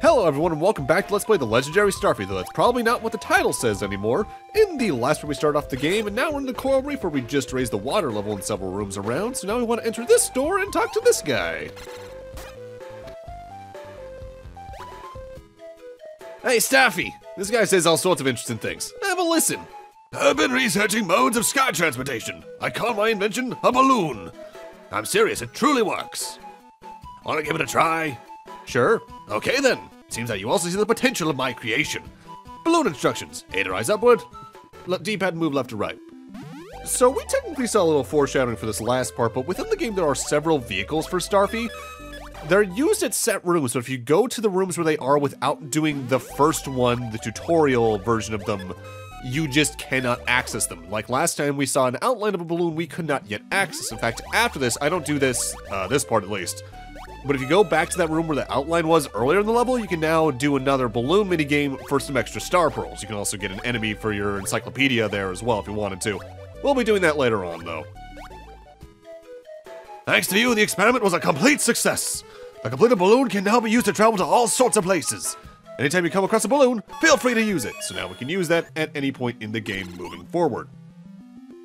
Hello everyone and welcome back to Let's Play The Legendary Starfy, though that's probably not what the title says anymore. In the last one we started off the game, and now we're in the Coral Reef where we just raised the water level in several rooms around, so now we want to enter this door and talk to this guy. Hey Starfy! This guy says all sorts of interesting things. Have a listen. I've been researching modes of sky transportation. I call my invention a balloon. I'm serious, it truly works. Wanna give it a try? Sure. Okay then. Seems that you also see the potential of my creation. Balloon instructions. A to rise upward. D-pad move left to right. So we technically saw a little foreshadowing for this last part, but within the game there are several vehicles for Starfy. They're used at set rooms, so if you go to the rooms where they are without doing the first one, the tutorial version of them, you just cannot access them. Like last time we saw an outline of a balloon we could not yet access. In fact, after this, I don't do this, uh, this part at least, but if you go back to that room where the outline was earlier in the level, you can now do another balloon minigame for some extra star pearls. You can also get an enemy for your encyclopedia there as well if you wanted to. We'll be doing that later on, though. Thanks to you, the experiment was a complete success. The completed balloon can now be used to travel to all sorts of places. Anytime you come across a balloon, feel free to use it. So now we can use that at any point in the game moving forward.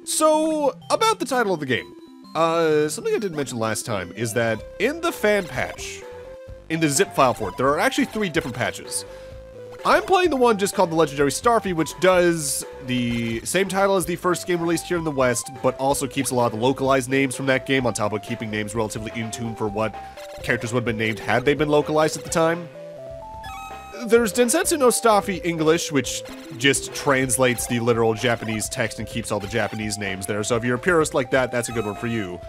So, about the title of the game. Uh, something I didn't mention last time is that in the fan patch, in the zip file for it, there are actually three different patches. I'm playing the one just called The Legendary Starfy, which does the same title as the first game released here in the West, but also keeps a lot of the localized names from that game on top of keeping names relatively in tune for what characters would have been named had they been localized at the time. There's Densetsu no Starfy English, which just translates the literal Japanese text and keeps all the Japanese names there, so if you're a purist like that, that's a good one for you.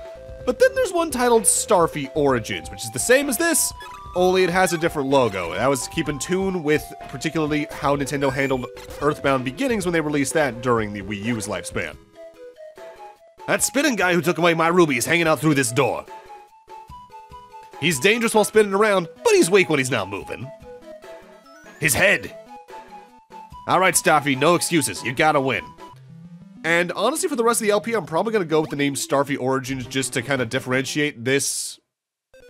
But then there's one titled Starfy Origins, which is the same as this, only it has a different logo. That was to keep in tune with particularly how Nintendo handled Earthbound Beginnings when they released that during the Wii U's lifespan. That spinning guy who took away my ruby is hanging out through this door. He's dangerous while spinning around, but he's weak when he's not moving. His head. All right, Starfy, no excuses. You gotta win. And honestly, for the rest of the LP, I'm probably gonna go with the name Starfy Origins just to kind of differentiate this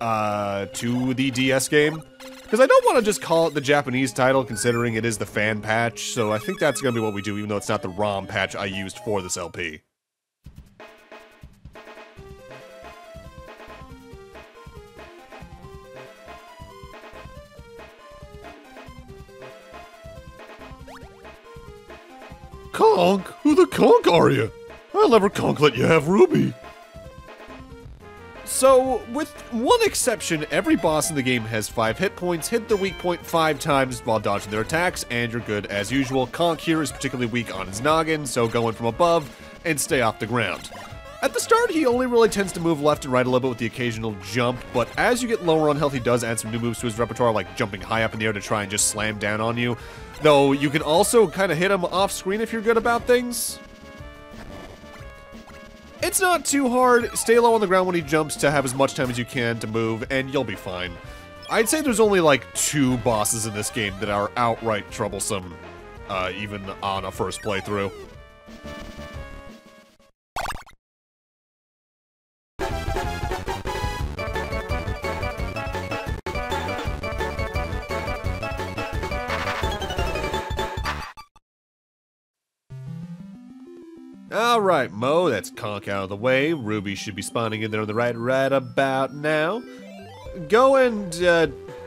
uh, to the DS game. Because I don't want to just call it the Japanese title, considering it is the fan patch, so I think that's gonna be what we do, even though it's not the ROM patch I used for this LP. Konk? Who the conk are you? I'll never conk let you have Ruby. So, with one exception, every boss in the game has 5 hit points, hit the weak point 5 times while dodging their attacks, and you're good as usual. Konk here is particularly weak on his noggin, so go in from above and stay off the ground. At the start, he only really tends to move left and right a little bit with the occasional jump, but as you get lower on health, he does add some new moves to his repertoire, like jumping high up in the air to try and just slam down on you. Though you can also kind of hit him off screen if you're good about things. It's not too hard. Stay low on the ground when he jumps to have as much time as you can to move, and you'll be fine. I'd say there's only like two bosses in this game that are outright troublesome, uh, even on a first playthrough. Alright, Mo, that's Konk out of the way. Ruby should be spawning in there on the right right about now. Go and, uh,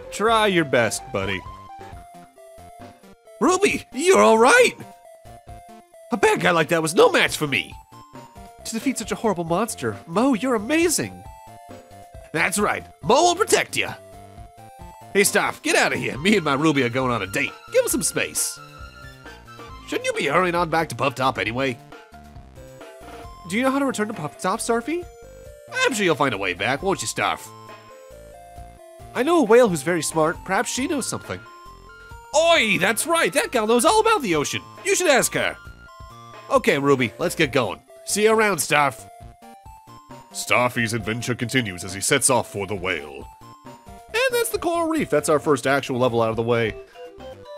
try your best, buddy. Ruby, you're alright! A bad guy like that was no match for me! To defeat such a horrible monster, Mo, you're amazing! That's right, Mo will protect you! Hey, Staff, get out of here. Me and my Ruby are going on a date. Give us some space. Shouldn't you be hurrying on back to Pufftop anyway? Do you know how to return to Pufftop, Starfy? I'm sure you'll find a way back, won't you, Starf? I know a whale who's very smart. Perhaps she knows something. Oi, that's right. That gal knows all about the ocean. You should ask her. Okay, Ruby, let's get going. See you around, Starf. Starfy's adventure continues as he sets off for the whale. And that's the coral reef. That's our first actual level out of the way.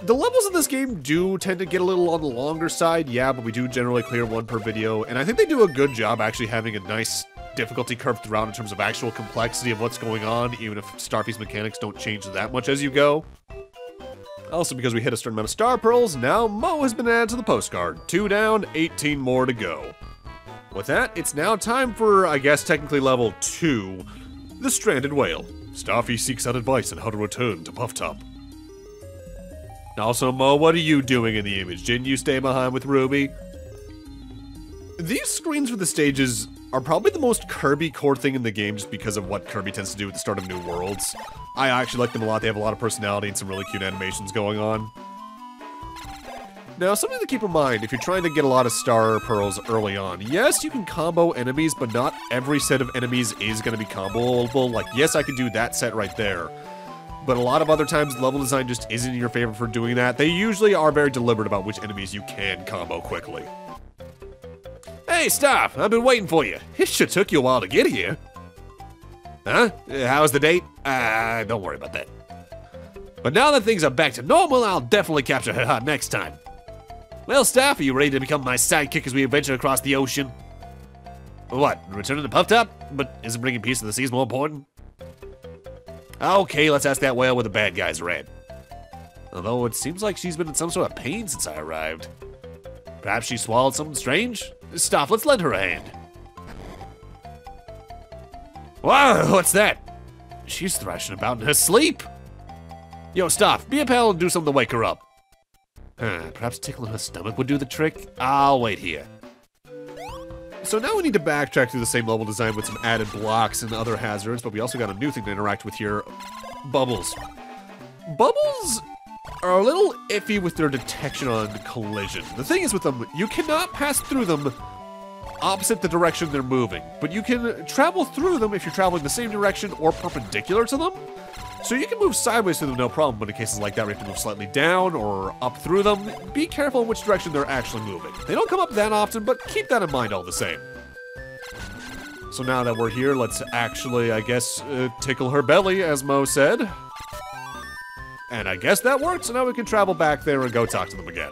The levels in this game do tend to get a little on the longer side, yeah, but we do generally clear one per video, and I think they do a good job actually having a nice difficulty curve throughout in terms of actual complexity of what's going on, even if Starfy's mechanics don't change that much as you go. Also, because we hit a certain amount of star pearls, now Mo has been added to the postcard. Two down, 18 more to go. With that, it's now time for, I guess, technically level two, the Stranded Whale. Starfy seeks out advice on how to return to Pufftop. Also, Mo, what are you doing in the image? Didn't you stay behind with Ruby? These screens for the stages are probably the most Kirby core thing in the game just because of what Kirby tends to do at the start of new worlds. I actually like them a lot. They have a lot of personality and some really cute animations going on. Now, something to keep in mind if you're trying to get a lot of star pearls early on. Yes, you can combo enemies, but not every set of enemies is going to be comboable. Like, yes, I can do that set right there. But a lot of other times, level design just isn't in your favor for doing that. They usually are very deliberate about which enemies you can combo quickly. Hey, stop! I've been waiting for you. It sure took you a while to get here. Huh? How's the date? Uh, don't worry about that. But now that things are back to normal, I'll definitely capture her next time. Well, Staff, are you ready to become my sidekick as we adventure across the ocean? What, returning to the Pufftop? But isn't bringing peace to the seas more important? Okay, let's ask that whale where the bad guys are at. Although it seems like she's been in some sort of pain since I arrived. Perhaps she swallowed something strange? Stop, let's lend her a hand. Wow, what's that? She's thrashing about in her sleep. Yo, stop, be a pal and do something to wake her up. Huh, perhaps tickling her stomach would do the trick? I'll wait here. So now we need to backtrack through the same level design with some added blocks and other hazards, but we also got a new thing to interact with here. Bubbles. Bubbles are a little iffy with their detection on collision. The thing is with them, you cannot pass through them opposite the direction they're moving, but you can travel through them if you're traveling the same direction or perpendicular to them. So you can move sideways through them no problem, but in cases like that you have to move slightly down or up through them, be careful in which direction they're actually moving. They don't come up that often, but keep that in mind all the same. So now that we're here, let's actually, I guess, uh, tickle her belly, as Mo said. And I guess that worked, so now we can travel back there and go talk to them again.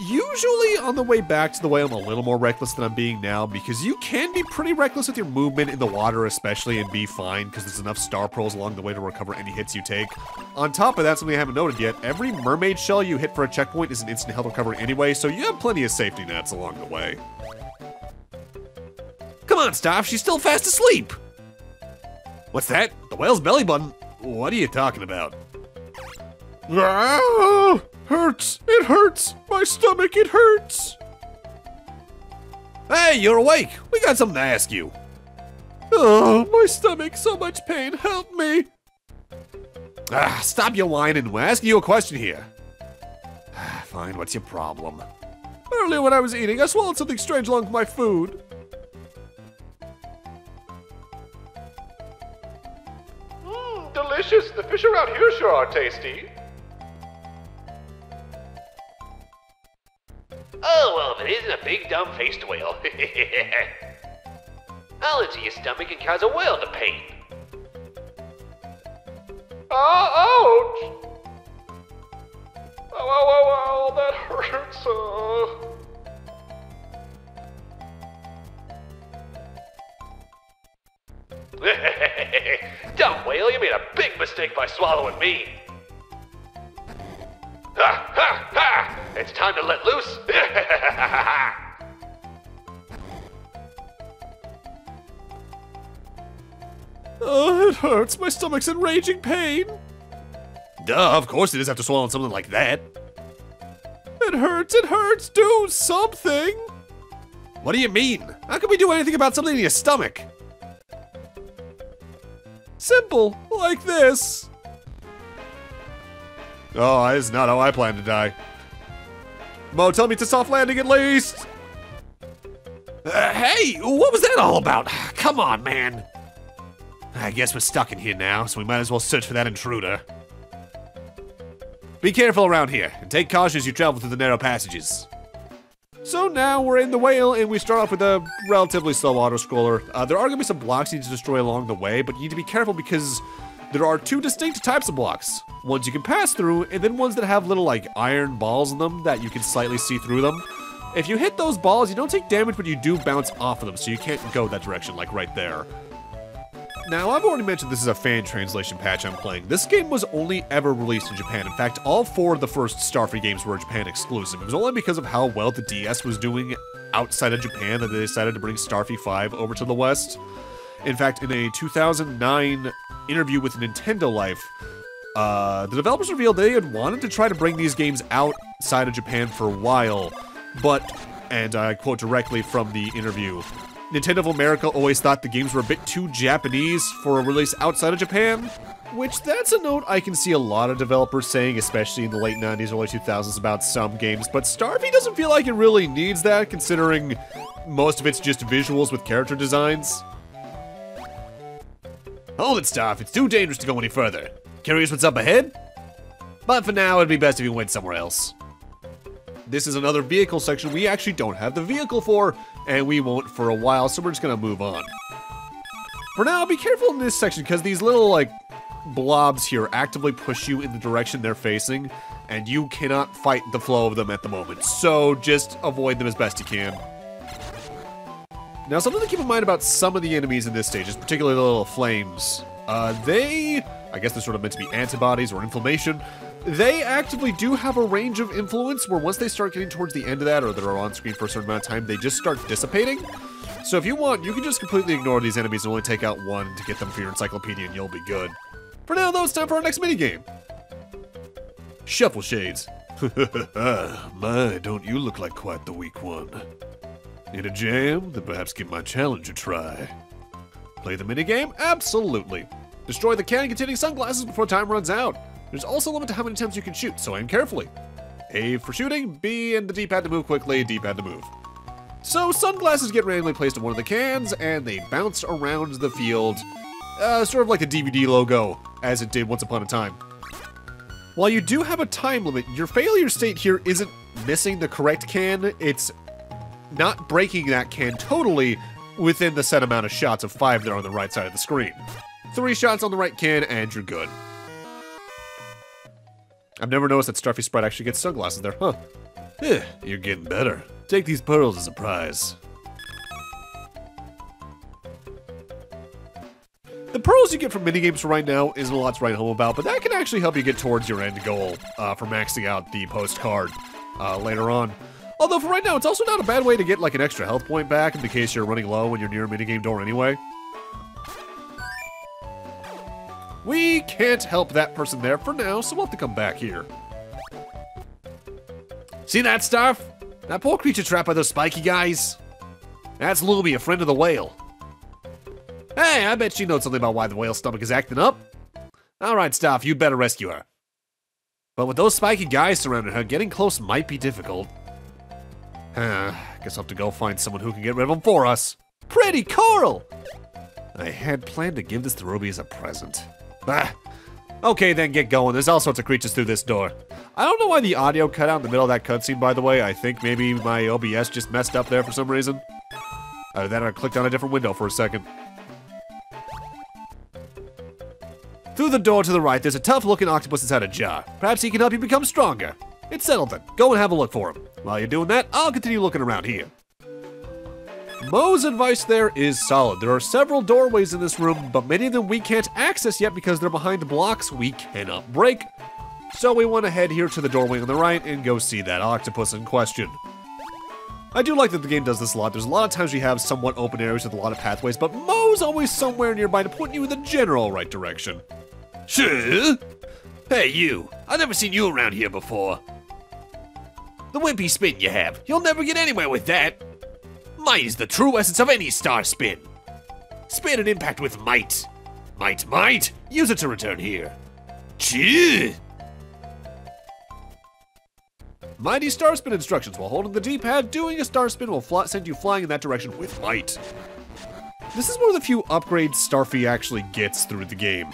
Usually on the way back to the way I'm a little more reckless than I'm being now because you can be pretty reckless with your movement in the water especially and be fine because there's enough star pearls along the way to recover any hits you take. On top of that, something I haven't noted yet, every mermaid shell you hit for a checkpoint is an instant health recovery anyway, so you have plenty of safety nets along the way. Come on, Staff, she's still fast asleep! What's that? The whale's belly button? What are you talking about? Ah! Hurts! It hurts! My stomach, it hurts! Hey, you're awake! We got something to ask you. Oh, my stomach, so much pain, help me! Ah, stop your whining, we're asking you a question here. Ah, fine, what's your problem? Earlier when I was eating, I swallowed something strange along with my food. Mmm, delicious. The fish around here sure are tasty. Oh, well, if it isn't a big dumb faced whale. Into your stomach and cause a world of pain. Ah, ouch! Ow, ow, ow, ow, that hurts. Uh... dumb whale, you made a big mistake by swallowing me. It's time to let loose. Oh, it hurts. My stomach's in raging pain. Duh, of course it is after swallowing something like that. It hurts, it hurts. Do something. What do you mean? How can we do anything about something in your stomach? Simple, like this. Oh, that is not how I plan to die. Mo, tell me it's a soft landing at least. Uh, hey, what was that all about? Come on, man. I guess we're stuck in here now, so we might as well search for that intruder. Be careful around here, and take caution as you travel through the narrow passages. So now we're in the whale, and we start off with a relatively slow auto-scroller. Uh, there are going to be some blocks you need to destroy along the way, but you need to be careful because there are two distinct types of blocks. Ones you can pass through, and then ones that have little, like, iron balls in them that you can slightly see through them. If you hit those balls, you don't take damage, but you do bounce off of them, so you can't go that direction, like right there. Now, I've already mentioned this is a fan translation patch I'm playing. This game was only ever released in Japan. In fact, all four of the first Starfy games were Japan exclusive. It was only because of how well the DS was doing outside of Japan that they decided to bring Starfy 5 over to the West. In fact, in a 2009 interview with Nintendo Life, uh, the developers revealed they had wanted to try to bring these games outside of Japan for a while, but, and I quote directly from the interview, Nintendo of America always thought the games were a bit too Japanese for a release outside of Japan. Which, that's a note I can see a lot of developers saying, especially in the late 90s, early 2000s about some games, but Starfy doesn't feel like it really needs that, considering most of it's just visuals with character designs. Hold it, Starf, it's too dangerous to go any further. Curious what's up ahead? But for now, it'd be best if you went somewhere else. This is another vehicle section we actually don't have the vehicle for, and we won't for a while, so we're just gonna move on. For now, be careful in this section, because these little, like, blobs here actively push you in the direction they're facing, and you cannot fight the flow of them at the moment, so just avoid them as best you can. Now, something to keep in mind about some of the enemies in this stage is particularly the little flames. Uh, they, I guess they're sort of meant to be antibodies or inflammation, they actively do have a range of influence where once they start getting towards the end of that or they're on screen for a certain amount of time, they just start dissipating. So if you want, you can just completely ignore these enemies and only take out one to get them for your encyclopedia and you'll be good. For now, though, it's time for our next minigame. Shuffle Shades. my, don't you look like quite the weak one. In a jam? Then perhaps give my challenge a try. Play the minigame? Absolutely. Destroy the can containing sunglasses before time runs out. There's also a limit to how many times you can shoot, so aim carefully. A for shooting, B and the D-pad to move quickly, D-pad to move. So sunglasses get randomly placed in one of the cans, and they bounce around the field, uh, sort of like the DVD logo, as it did once upon a time. While you do have a time limit, your failure state here isn't missing the correct can, it's not breaking that can totally within the set amount of shots of five that are on the right side of the screen. Three shots on the right can, and you're good. I've never noticed that Starfy Sprite actually gets sunglasses there, huh? Eh, you're getting better. Take these pearls as a prize. The pearls you get from minigames right now isn't a lot to write home about, but that can actually help you get towards your end goal uh, for maxing out the postcard uh, later on. Although for right now, it's also not a bad way to get like an extra health point back in the case you're running low when you're near a minigame door anyway. We can't help that person there for now, so we'll have to come back here. See that stuff? That poor creature trapped by those spiky guys? That's Luby, a friend of the whale. Hey, I bet she knows something about why the whale's stomach is acting up. Alright, Staff, you better rescue her. But with those spiky guys surrounding her, getting close might be difficult. Huh, guess I'll have to go find someone who can get rid of them for us. Pretty coral! I had planned to give this to Ruby as a present. Ah. Okay, then get going. There's all sorts of creatures through this door. I don't know why the audio cut out in the middle of that cutscene, by the way. I think maybe my OBS just messed up there for some reason. Either that I clicked on a different window for a second. Through the door to the right, there's a tough-looking octopus inside a jar. Perhaps he can help you become stronger. It's settled then. Go and have a look for him. While you're doing that, I'll continue looking around here. Mo's advice there is solid. There are several doorways in this room, but many of them we can't access yet because they're behind blocks we cannot break. So we want to head here to the doorway on the right and go see that octopus in question. I do like that the game does this a lot. There's a lot of times we have somewhat open areas with a lot of pathways, but Mo's always somewhere nearby to point you in the general right direction. Sure. Hey, you. I've never seen you around here before. The wimpy spin you have. You'll never get anywhere with that. Might is the true essence of any star spin. Spin an impact with might. Might, might. Use it to return here. Chee. Mighty star spin instructions. While holding the D-pad, doing a star spin will send you flying in that direction with might. This is one of the few upgrades Starfy actually gets through the game.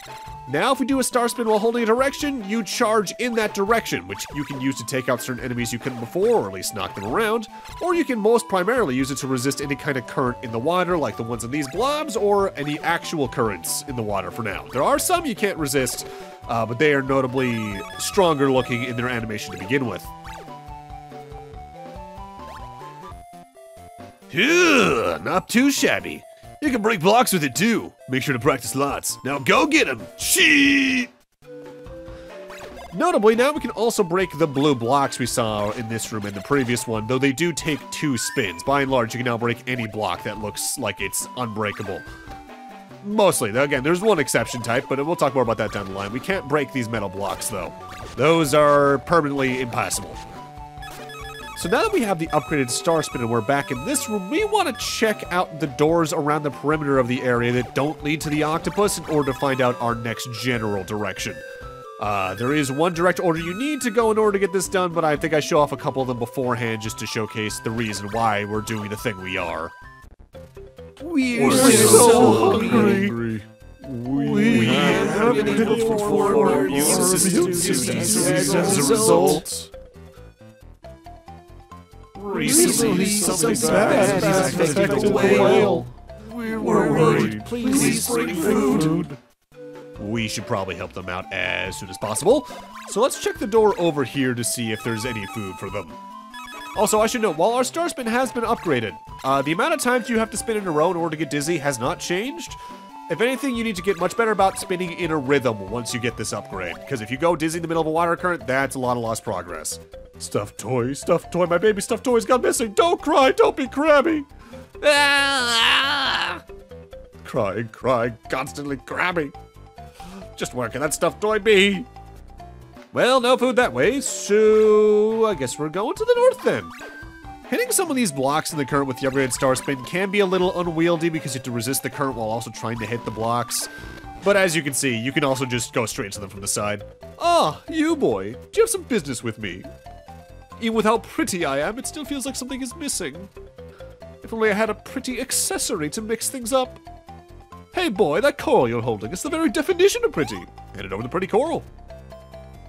Now, if we do a star spin while holding a direction, you charge in that direction, which you can use to take out certain enemies you couldn't before, or at least knock them around, or you can most primarily use it to resist any kind of current in the water, like the ones in these blobs, or any actual currents in the water for now. There are some you can't resist, uh, but they are notably stronger looking in their animation to begin with. Phew, not too shabby. You can break blocks with it too. Make sure to practice lots. Now go get him. Cheat! Notably, now we can also break the blue blocks we saw in this room and the previous one, though they do take two spins. By and large, you can now break any block that looks like it's unbreakable. Mostly. Again, there's one exception type, but we'll talk more about that down the line. We can't break these metal blocks, though. Those are permanently impassable. So now that we have the upgraded Star Spin and we're back in this room, we want to check out the doors around the perimeter of the area that don't lead to the octopus in order to find out our next general direction. Uh, there is one direct order you need to go in order to get this done, but I think I show off a couple of them beforehand just to showcase the reason why we're doing the thing we are. We're, so hungry. We have been able to perform our duties as a result. Recently, something bad has affected the whale. We're worried. Please bring food. We should probably help them out as soon as possible. So let's check the door over here to see if there's any food for them. Also, I should note, while our star spin has been upgraded, uh, the amount of times you have to spin in a row in order to get dizzy has not changed. If anything, you need to get much better about spinning in a rhythm once you get this upgrade. Because if you go dizzy in the middle of a water current, that's a lot of lost progress. Stuffed toy, stuffed toy, my baby stuffed toy's gone missing. Don't cry, don't be crabby. Crying, crying, constantly crabby. Just where can that stuffed toy be? Well, no food that way, so I guess we're going to the north then. Hitting some of these blocks in the current with the upgraded star spin can be a little unwieldy because you have to resist the current while also trying to hit the blocks. But as you can see, you can also just go straight to them from the side. Ah, you boy, do you have some business with me? Even with how pretty I am, it still feels like something is missing. If only I had a pretty accessory to mix things up. Hey boy, that coral you're holding is the very definition of pretty. Hand it over the pretty coral.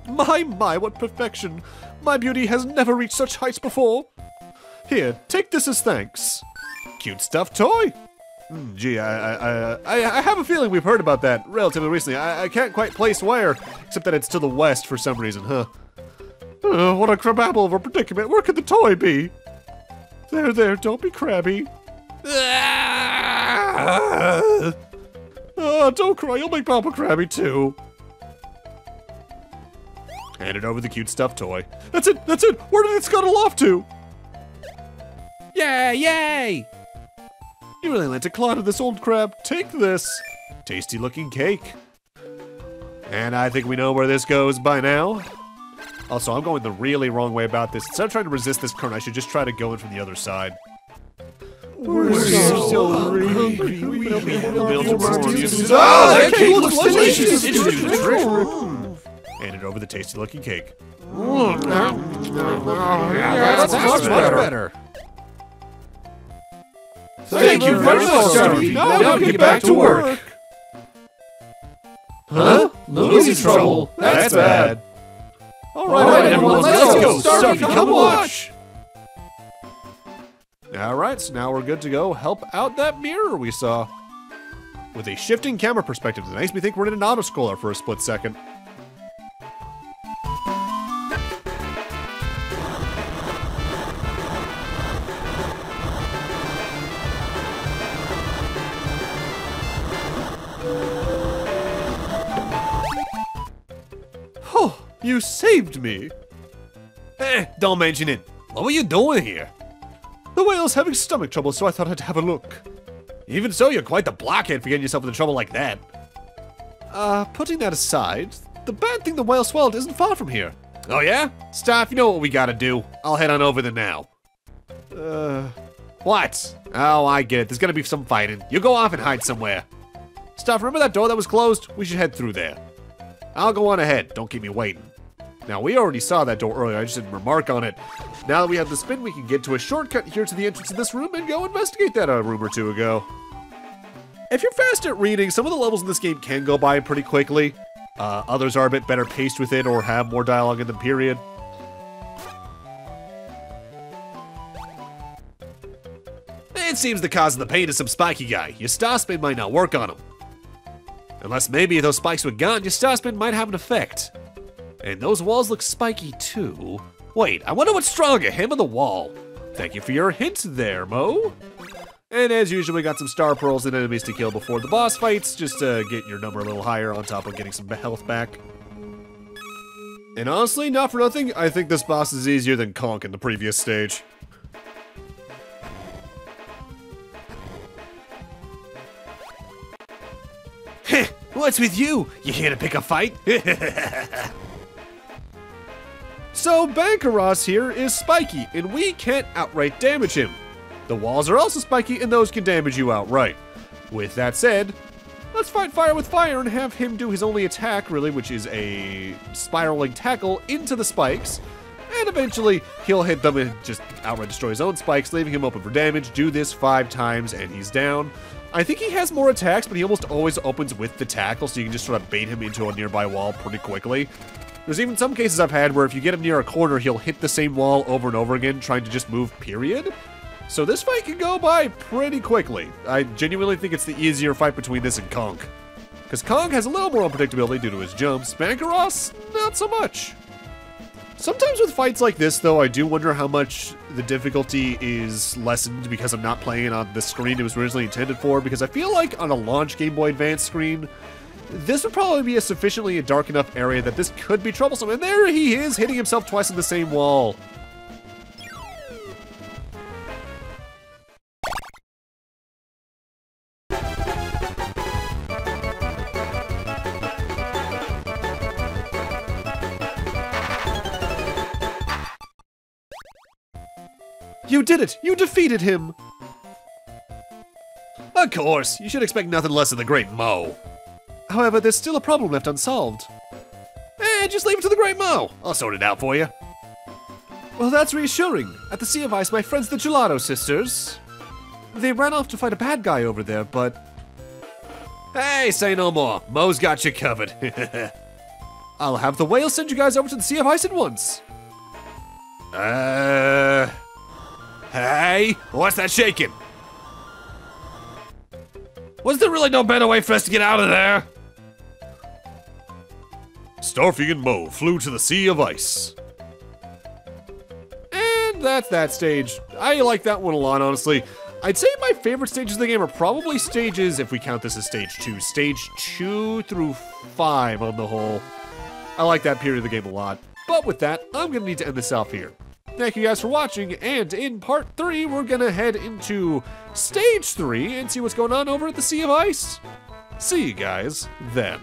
My, my, what perfection. My beauty has never reached such heights before. Here, take this as thanks. Cute stuffed toy. Hmm, gee, I, I, I, I have a feeling we've heard about that relatively recently. I, I can't quite place where, except that it's to the west for some reason, huh? Uh, what a crabapple of a predicament. Where could the toy be? There, there, don't be crabby. Ah, don't cry, you'll make Papa crabby too. Handed over the cute stuffed toy. That's it, that's it! Where did it scuttle off to? Yay, yay! You really lent a claw to this old crab. Take this. Tasty looking cake. And I think we know where this goes by now. Also, I'm going the really wrong way about this. Instead of trying to resist this current, I should just try to go in from the other side. We're so hungry. We don't Ah, that cake looks delicious. Handed over the tasty looking cake. That's much better. Thank you very much, Stuffy. Now we can get back to work. Huh? Lou's in trouble. That's bad. All All right, everyone, let's go. Stuffy, come watch. All right, so now we're good to go help out that mirror we saw. With a shifting camera perspective that makes me think we're in an auto-scroller for a split second. You saved me. Eh, don't mention it. What were you doing here? The whale's having stomach trouble, so I thought I'd have a look. Even so, you're quite the blockhead for getting yourself into trouble like that. Uh, putting that aside, the bad thing the whale swallowed isn't far from here. Oh yeah? Staff, you know what we gotta do. I'll head on over there now. Uh, what? Oh, I get it. There's gonna be some fighting. You go off and hide somewhere. Staff, remember that door that was closed? We should head through there. I'll go on ahead. Don't keep me waiting. Now, we already saw that door earlier, I just didn't remark on it. Now that we have the spin, we can get to a shortcut here to the entrance of this room and go investigate that a room or two ago. If you're fast at reading, some of the levels in this game can go by pretty quickly. Uh, others are a bit better paced with it or have more dialogue in them, period. It seems the cause of the pain is some spiky guy. Your star spin might not work on him. Unless maybe those spikes were gone, your star spin might have an effect. And those walls look spiky too. Wait, I wonder what's stronger, him or the wall? Thank you for your hint there, Mo. And as usual, we got some star pearls and enemies to kill before the boss fights, just to get your number a little higher on top of getting some health back. And honestly, not for nothing, I think this boss is easier than Konk in the previous stage. What's with you? You here to pick a fight? so, Bankaros here is spiky, and we can't outright damage him. The walls are also spiky, and those can damage you outright. With that said, let's fight fire with fire and have him do his only attack, really, which is a spiraling tackle into the spikes. And eventually, he'll hit them and just outright destroy his own spikes, leaving him open for damage. Do this five times, and he's down. I think he has more attacks, but he almost always opens with the tackle, so you can just sort of bait him into a nearby wall pretty quickly. There's even some cases I've had where if you get him near a corner, he'll hit the same wall over and over again, trying to just move, period. So this fight can go by pretty quickly. I genuinely think it's the easier fight between this and Konk. Because Konk has a little more unpredictability due to his jumps, Bankaros, not so much. Sometimes with fights like this, though, I do wonder how much the difficulty is lessened because I'm not playing on the screen it was originally intended for, because I feel like on a launch Game Boy Advance screen, this would probably be a sufficiently dark enough area that this could be troublesome. And there he is, hitting himself twice on the same wall. You did it! You defeated him! Of course, you should expect nothing less of the Great Mo. However, there's still a problem left unsolved. Eh, just leave it to the Great Mo. I'll sort it out for you. Well, that's reassuring. At the Sea of Ice, my friends, the Gelato sisters, they ran off to fight a bad guy over there, but... Hey, say no more. Mo's got you covered. I'll have the whale send you guys over to the Sea of Ice at once. Uh... Hey, what's that shaking? Was there really no better way for us to get out of there? Starfy and Mo flew to the Sea of Ice. And that's that stage. I like that one a lot, honestly. I'd say my favorite stages of the game are probably stages, if we count this as stage two, stage two through five on the whole. I like that period of the game a lot. But with that, I'm gonna need to end this off here. Thank you guys for watching, and in part 3, we're gonna head into Stage 3 and see what's going on over at the Sea of Ice. See you guys then.